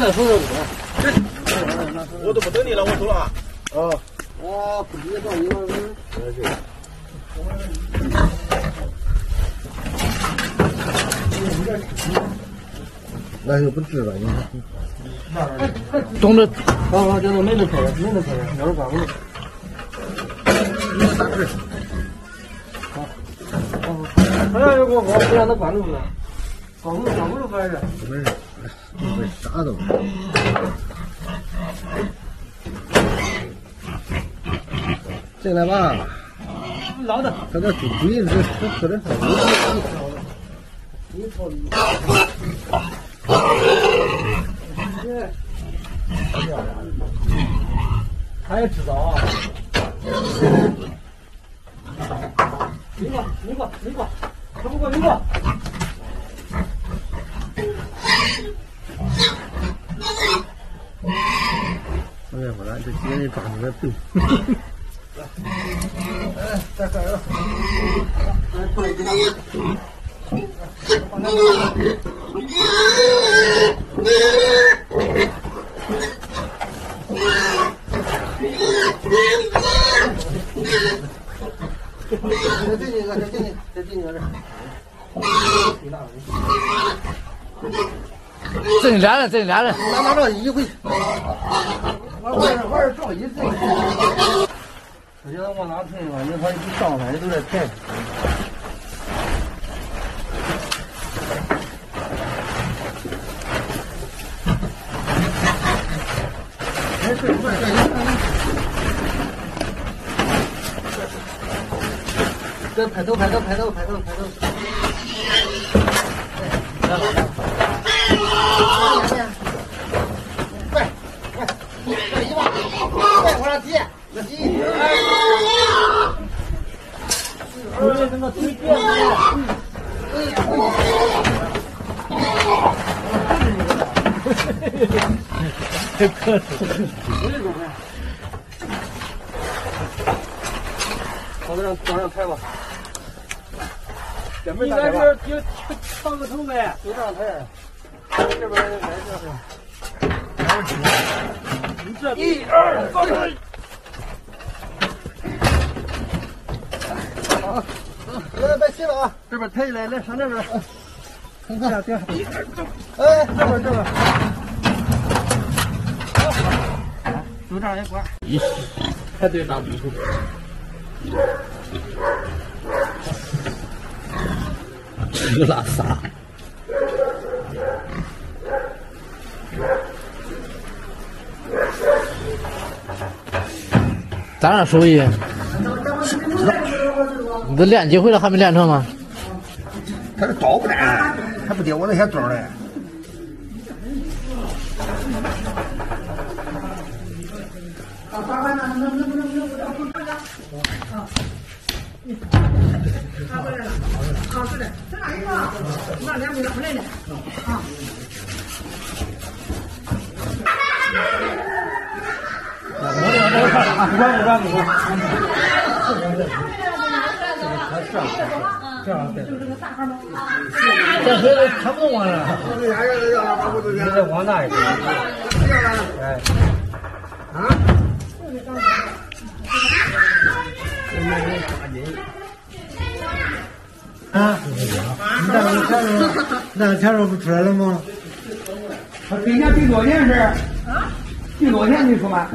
不能收着我都不等你了，我走了啊。哦。啊，不知道一个人。那就不值了，你看。懂得，好好，叫他没得开了，没得开了，要是关不住。打字。好。好。哎呀，我我不让他关住了，关不住，关不住，反正。没事，啥都。进来吧。老的。他这猪嘴，这这喝的太多了。你。瞅你。他也知道啊。领过，领过，领过，全部给我领过。哎呀，我来这今天抓住了头。哎，再喝点。来，过来，过来。再进去一个，再进去，再进去个这。这俩人，这俩人，拿拿着一回。玩玩玩照一次。我现在往哪退嘛？你看一上来都在骗。没事，没事。再拍头，拍头，拍头，拍头，拍头。来来来。快，快，快一把，上提，提。哎，那个推垫子。太可惜。往上往上抬吧。应该是就烫个头呗，就这样抬。这边来这是。一二三。好，来来别洗了啊！这边抬起来，来上这边。看看，对。哎，这边这边。就这样一关。咦，还得拿笔头。这拉撒。咱这，手艺？你都练几回了，还没练成吗？他这刀不带，还不得我那些桩嘞。好，是的，这哪一个？那两个回来的啊。这个看啊，不管不管不管。是啊，这样对。这回看不懂了。你再往大一点。哎。啊？啊？你那个钱肉，那个钱肉不出来了吗？他给钱给多少钱是？啊？给多少钱你说嘛？